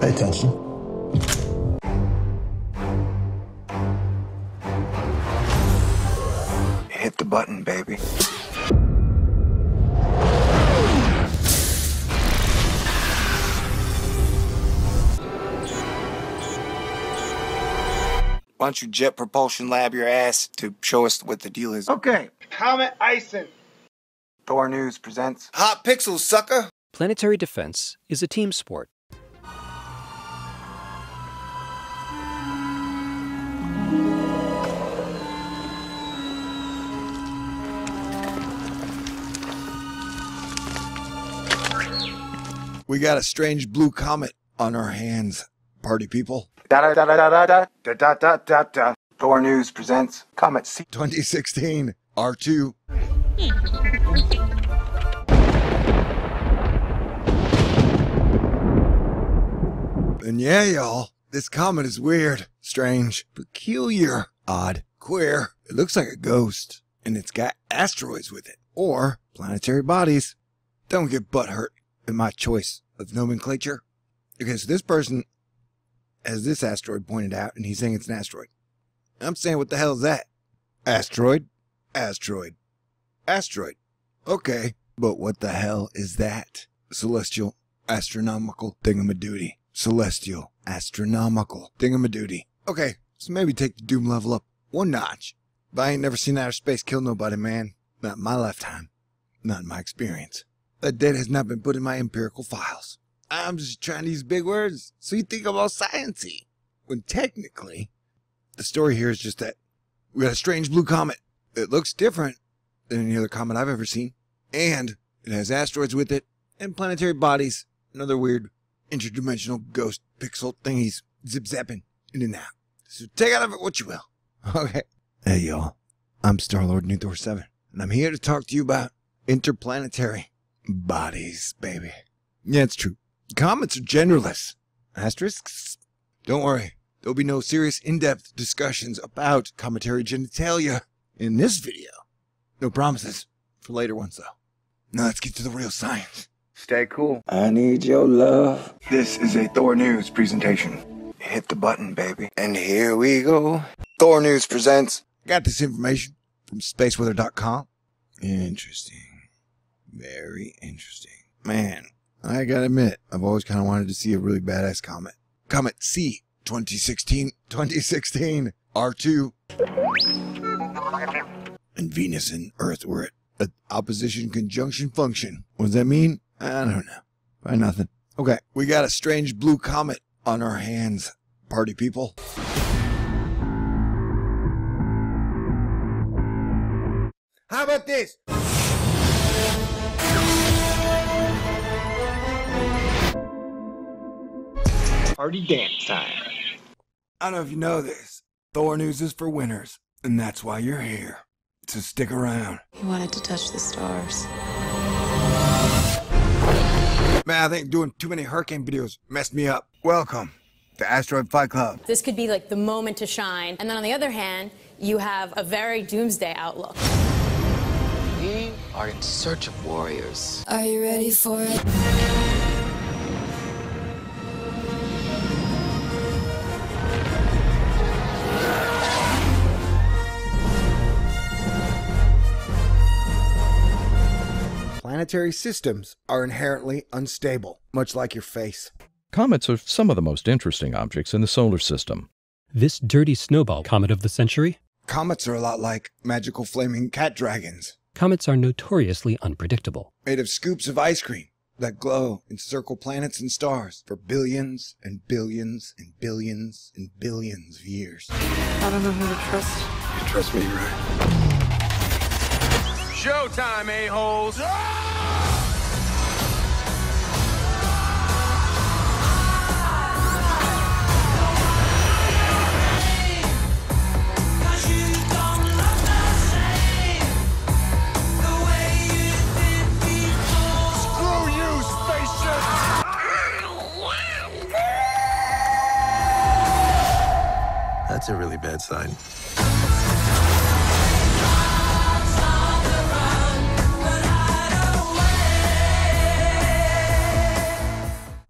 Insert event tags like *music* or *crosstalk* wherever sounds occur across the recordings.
Pay attention. Hit the button, baby. Why don't you jet propulsion lab your ass to show us what the deal is? Okay, Comet Ison. Thor News presents Hot Pixels, sucker! Planetary defense is a team sport. We got a strange blue comet on our hands, party people. Da da da da da da da da da da da. Thor News presents Comet C. 2016 R2. And yeah, y'all, this comet is weird, strange, peculiar, odd, queer. It looks like a ghost, and it's got asteroids with it, or planetary bodies. Don't get butthurt at my choice of nomenclature. So this person has this asteroid pointed out, and he's saying it's an asteroid. I'm saying, what the hell is that? Asteroid? Asteroid. Asteroid. Okay, but what the hell is that? Celestial astronomical thingamadoody. Celestial astronomical thingamadoody. Okay, so maybe take the doom level up one notch. But I ain't never seen outer space kill nobody, man. Not in my lifetime. Not in my experience. That data has not been put in my empirical files. I'm just trying to use big words so you think I'm all sciencey. When technically, the story here is just that we got a strange blue comet. It looks different than any other comet I've ever seen. And it has asteroids with it and planetary bodies and other weird interdimensional ghost pixel thingies zip zapping in and out. So take out of it what you will. *laughs* Okay. Hey y'all. I'm Star Lord New Thor 7, and I'm here to talk to you about interplanetary bodies, baby. Yeah, it's true. Comets are genderless. Asterisks? Don't worry. There'll be no serious in-depth discussions about cometary genitalia in this video. No promises for later ones, though. Now let's get to the real science. Stay cool. I need your love. This is a Thor News presentation. Hit the button, baby. And here we go. Thor News presents. Got this information from spaceweather.com. Interesting. Very interesting. Man, I gotta admit, I've always kind of wanted to see a really badass comet. Comet C 2016 2016 R2. And Venus and Earth were at opposition conjunction function. What does that mean? I don't know. By nothing. Okay, we got a strange blue comet on our hands, party people. How about this? Party dance time. I don't know if you know this. Thor News is for winners, and that's why you're here. So stick around. He wanted to touch the stars. Man, I think doing too many hurricane videos messed me up. Welcome to Asteroid Fight Club. This could be like the moment to shine. And then on the other hand, you have a very doomsday outlook. We are in search of warriors. Are you ready for it? Planetary systems are inherently unstable, much like your face. Comets are some of the most interesting objects in the solar system. This dirty snowball comet of the century? Comets are a lot like magical flaming cat dragons, Comets are notoriously unpredictable. made of scoops of ice cream that glow and circle planets and stars for billions and billions and billions and billions of years. I don't know who to trust. You trust me, right? Showtime, a-holes. Screw a really bad sign.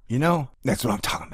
You know, that's what I'm talking about.